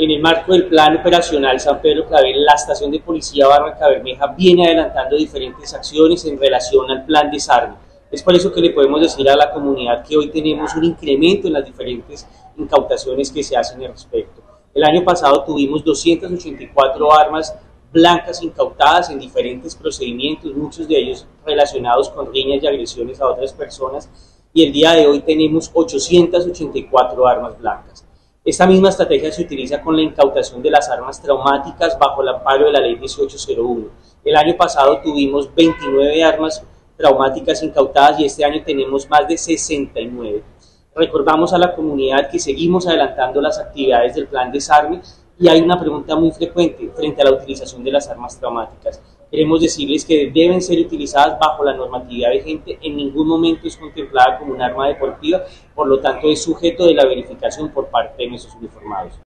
En el marco del Plan Operacional San Pedro Clavel, la estación de policía Barranca Bermeja viene adelantando diferentes acciones en relación al plan desarme. Es por eso que le podemos decir a la comunidad que hoy tenemos un incremento en las diferentes incautaciones que se hacen al respecto. El año pasado tuvimos 284 armas blancas incautadas en diferentes procedimientos, muchos de ellos relacionados con riñas y agresiones a otras personas, y el día de hoy tenemos 884 armas blancas. Esta misma estrategia se utiliza con la incautación de las armas traumáticas bajo el amparo de la ley 1801. El año pasado tuvimos 29 armas traumáticas incautadas y este año tenemos más de 69. Recordamos a la comunidad que seguimos adelantando las actividades del plan desarme y hay una pregunta muy frecuente frente a la utilización de las armas traumáticas. Queremos decirles que deben ser utilizadas bajo la normatividad vigente, en ningún momento es contemplada como un arma deportiva, por lo tanto es sujeto de la verificación por parte de nuestros uniformados.